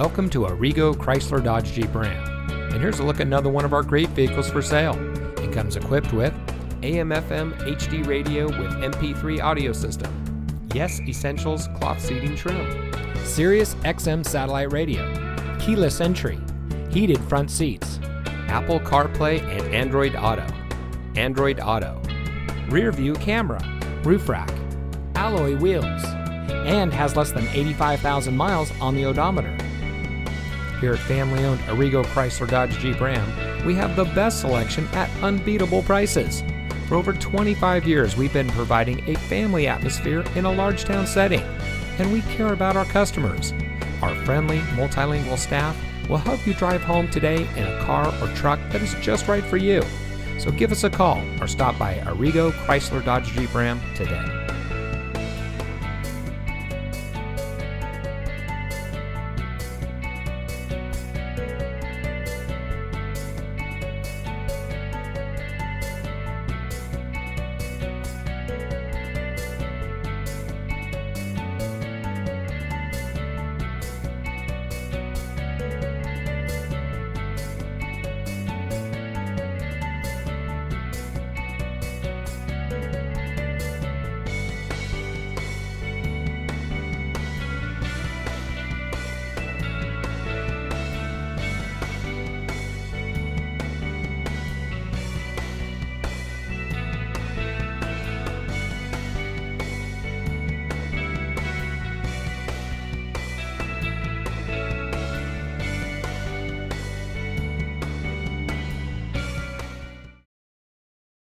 Welcome to Arrigo Chrysler Dodge Jeep Ram. And here's a look at another one of our great vehicles for sale. It comes equipped with AM FM HD radio with MP3 audio system. Yes Essentials cloth seating trim. Sirius XM satellite radio. Keyless entry. Heated front seats. Apple CarPlay and Android Auto. Android Auto. Rear view camera. Roof rack. Alloy wheels. And has less than 85,000 miles on the odometer. Here at family owned Arrigo Chrysler Dodge Jeep Ram, we have the best selection at unbeatable prices. For over 25 years, we've been providing a family atmosphere in a large town setting, and we care about our customers. Our friendly, multilingual staff will help you drive home today in a car or truck that is just right for you. So give us a call or stop by Arrigo Chrysler Dodge Jeep Ram today.